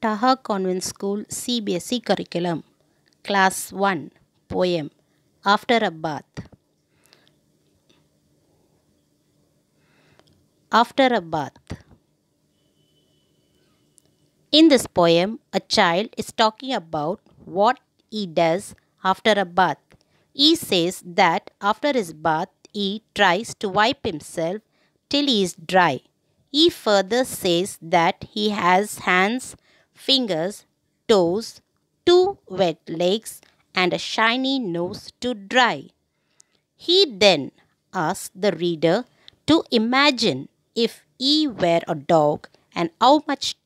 Taha Convent School CBSE curriculum. Class 1 Poem After a Bath. After a bath. In this poem, a child is talking about what he does after a bath. He says that after his bath, he tries to wipe himself till he is dry. He further says that he has hands, fingers, toes, two wet legs, and a shiny nose to dry. He then asks the reader to imagine if he were a dog and how much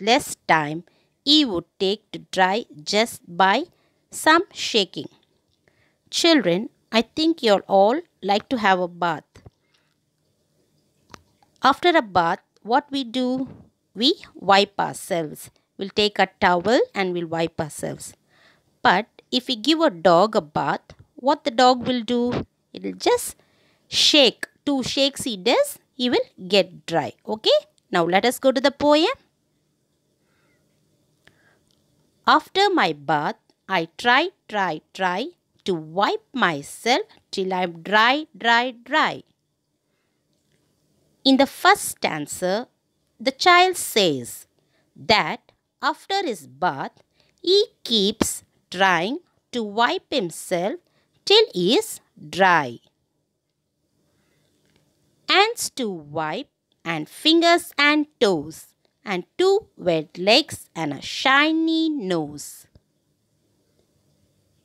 less time he would take to dry just by some shaking. Children, I think you'll all like to have a bath. After a bath, what we do? We wipe ourselves. We'll take a towel and we'll wipe ourselves. But if we give a dog a bath, what the dog will do? It will just shake. Two shakes he does, he will get dry. Okay? Now let us go to the poem. After my bath, I try, try, try to wipe myself till I'm dry, dry, dry. In the first stanza, the child says that after his bath, he keeps trying to wipe himself till he is dry. Hands to wipe, and fingers and toes, and two wet legs and a shiny nose.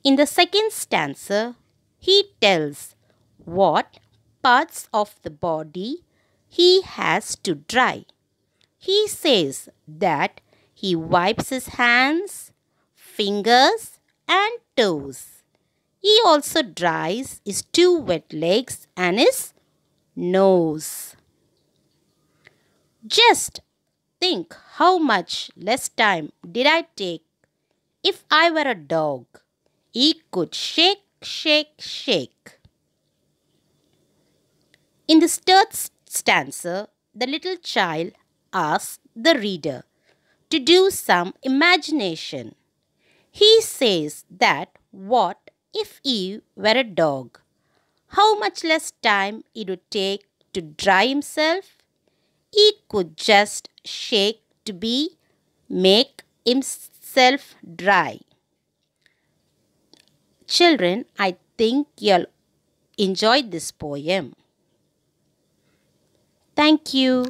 In the second stanza, he tells what parts of the body he has to dry. He says that he wipes his hands, fingers, and toes. He also dries his two wet legs and his nose. Just think how much less time did I take if I were a dog. He could shake, shake, shake. In the third stanza, the little child asks the reader to do some imagination. He says that what if he were a dog? How much less time it would take to dry himself? He could just shake to be make himself dry. Children, I think you'll enjoy this poem. Thank you.